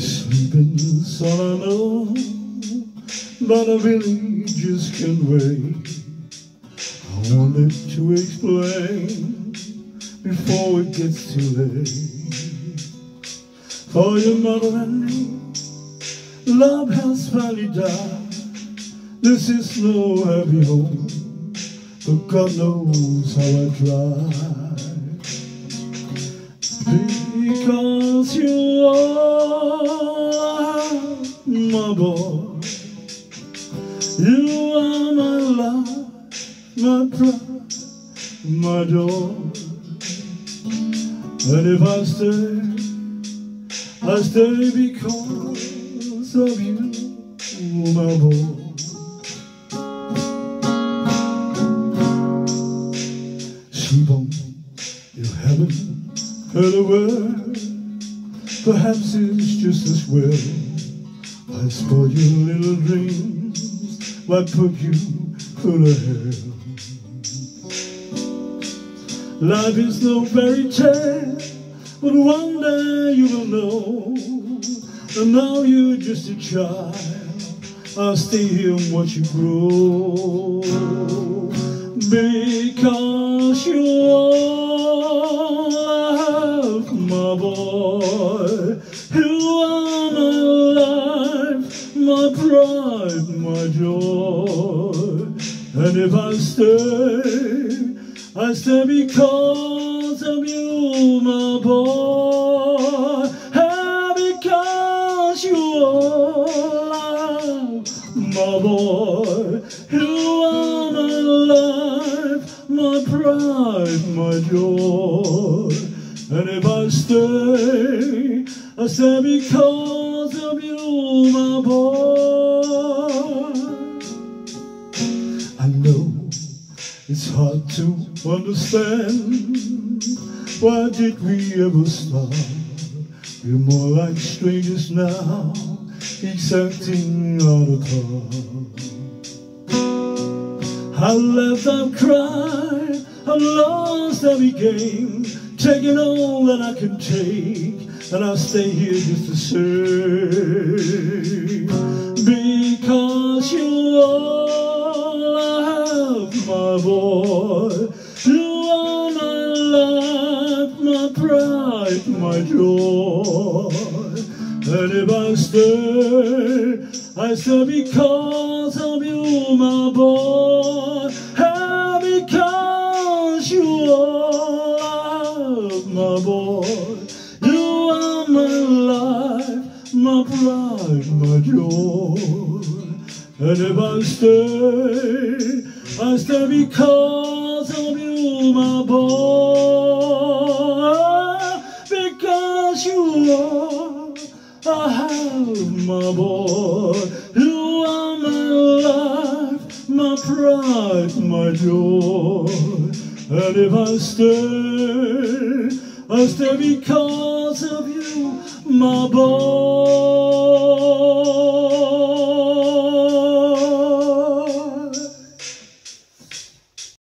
sleeping, son, I know, but I really just can't wait. I wanted to explain before it gets too late. For your mother and me, love has finally died. This is no happy home, but God knows how I tried. Because you are my boy, you are my love, my pride, my joy. And if I stay, I stay because of you, my boy. Heard a word. Perhaps it's just as well. I spoiled your little dreams. Why put you full of hell? Life is no fairy tale, but one day you will know. And now you're just a child. I'll stay here and watch you grow. Because my pride, my joy. And if I stay, I stay because of you, my boy. And because you are my boy. You are my life, my pride, my joy. And if I stay, I stay because my boy. I know it's hard to understand. Why did we ever start? We're more like strangers now, exacting out of heart. I left, I've cried, I've lost every game, taking all that I can take, and I'll stay here just the same. Because you are my boy, you are my life, my pride, my joy. And if I stay, I stay because of you, my boy. And because you are my boy. My joy. And if I stay, I stay because of you, my boy. Because you are I have my boy. You are my life, my pride, my joy. And if I stay, I stay because of you, my boy.